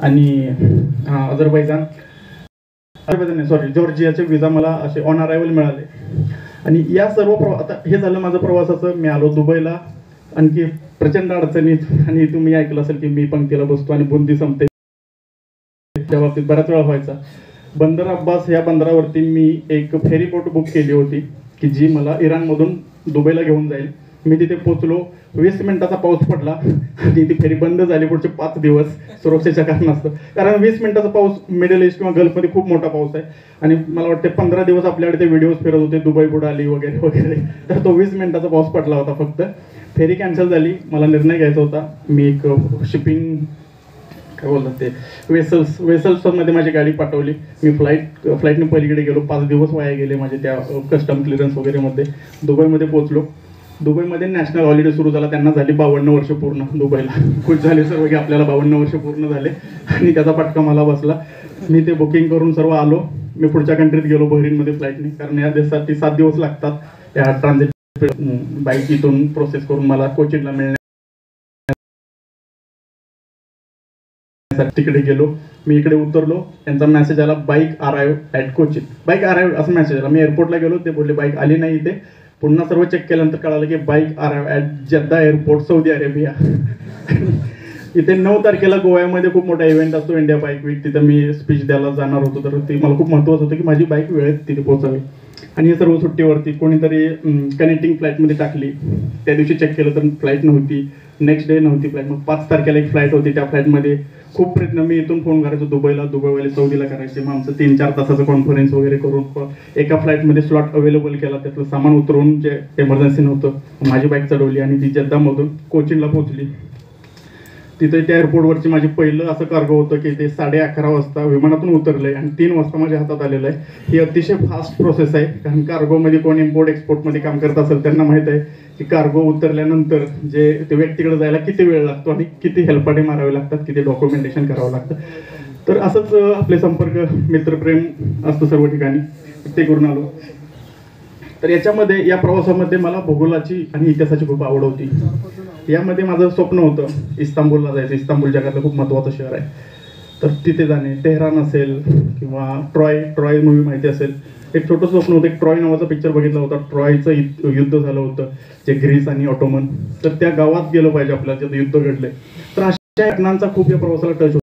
आणि हा, Azerbaijan. Azerbaijan sorry जॉर्जियाचे विजा मला असे ऑन अरायवल मिळाले. आणि या सर्व प्रवा आता हे झालं माझं प्रवासाचं. मी आलो दुबईला. आणखी प्रचंड अडचणीत आणि तुम्ही ऐकलं असेल की मी पंक्तीला बसतो आणि बुंदी संपते. त्या बाबतीत बऱ्याच वेळा व्हायचा. बंदर अब्बास या बंदरावरती मी एक फेरी बोट बुक केली होती की जी मला इराणमधून दुबईला घेऊन जाईल. मी तिथे पोचलो वीस मिनिटाचा पाऊस पडला. आणि ती फेरी बंद झाली पुढचे पाच दिवस. सुरक्षेच्या कारणास्तव. कारण वीस मिनिटाचा पाऊस मिडल ईस्ट किंवा गल्फमध्ये खूप मोठा पाऊस आहे. आणि मला वाटते पंधरा दिवस आपल्याकडे ते व्हिडिओज फिरत होते. दुबई बुडाली वगैरे वगैरे. तर तो वीस मिनिटाचा पाऊस पडला होता फक्त. फेरी कॅन्सल झाली. मला निर्णय घ्यायचा होता. मी एक शिपिंग काय बोलतात ते? वेसल्स वेसल्समध्ये माझी गाडी पाठवली. मी फ्लाईट फ्लाईटने पलीकडे गेलो. पाच दिवस वाया गेले माझे त्या कस्टम क्लिअरन्स वगैरेमध्ये दुबईमध्ये पोचलो दुबईमध्ये नॅशनल हॉलिडे सुरू झाला त्यांना झाली बावन्न वर्ष पूर्ण दुबईला. खुश झाले सर्व की आपल्याला बावन्न वर्ष पूर्ण झाले. आणि त्याचा फटका मला बसला. मी ते बुकिंग करून सर्व आलो. मी पुढच्या कंट्रीत गेलो बहरीनमध्ये फ्लाईटने कारण या देशासाठी सात दिवस लागतात. या ट्रान्झिट बाईक इथून प्रोसेस करून मला कोचिंगला मिळण्या तिकडे गेलो. मी इकडे उतरलो. त्यांचा मेसेज आला bike arrive at Cochin bike arrive असा मेसेज आला. मी एअरपोर्टला गेलो. ते बोलले बाईक आली नाही इथे. पुन्हा सर्व चेक केल्यानंतर कळालं की bike arrive at Jeddah airport Saudi Arabia इथे नऊ तारखेला गोव्यामध्ये खूप मोठा इव्हेंट असतो इंडिया बाईक वीक तिथं मी स्पीच द्यायला जाणार होतो. तर ते मला खूप महत्त्वाचं होतं की माझी बाईक वेळेत तिथे पोहोचावी. आणि हे सर्व सुट्टीवरती कोणीतरी कनेक्टिंग फ्लाईटमध्ये टाकली. त्या दिवशी चेक केलं तर फ्लाईट नव्हती. नेक्स्ट डे नव्हती फ्लाईट मग पाच तारखेला एक फ्लाईट होती. त्या फ्लाईटमध्ये खूप प्रयत्न. मी इथून फोन करायचो दुबईला. दुबईवाले सौदीला करायचे. मग आमचं तीन चार तासाचं कॉन्फरन्स वगैरे करून एका फ्लाईटमध्ये स्लॉट अवेलेबल केला. त्यातलं सामान उतरवून जे एमर्जन्सी नव्हतं माझी बाईक चढवली आणि ती जद्दामधून कोचिंगला पोहोचली. तिथे त्या एअरपोर्टवरची माझी पहिलं असं कार्गो होतं की ते साडे अकरा वाजता विमानातून उतरलंय आणि तीन वाजता माझ्या हातात आलेलं आहे. ही अतिशय फास्ट प्रोसेस आहे. कारण कार्गोमध्ये कोण इम्पोर्ट एक्सपोर्टमध्ये काम करत असेल त्यांना माहीत आहे की कार्गो उतरल्यानंतर जे ते व्यक्तीकडे जायला किती वेळ लागतो आणि किती हेल्पाटे मारावे लागतात किती डॉक्युमेंटेशन करावं लागतं. तर असंच आपले संपर्क मित्रप्रेम असतं सर्व ठिकाणी. ते करून आलो. तर याच्यामध्ये या प्रवासामध्ये मला भूगोलाची आणि इतिहासाची खूप आवड होती. यामध्ये माझं स्वप्न होतं इस्तांबूलला जायचं. इस्तांबूल जगातलं खूप महत्त्वाचं शहर आहे. तर तिथे जाणे. तेहरान असेल किंवा ट्रॉय ट्रॉय मूवी माहिती असेल. एक छोटं स्वप्न होतं. एक ट्रॉय नावाचा पिक्चर बघितला होता. ट्रॉयचं युद्ध झालं होतं. जे ग्रीस आणि ऑटोमन. तर त्या गावात गेलं पाहिजे आपल्याला जिथं युद्ध घडले तर अशा घटनांचा खूप या प्रवासाला टच